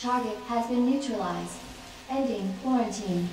Target has been neutralized. Ending quarantine.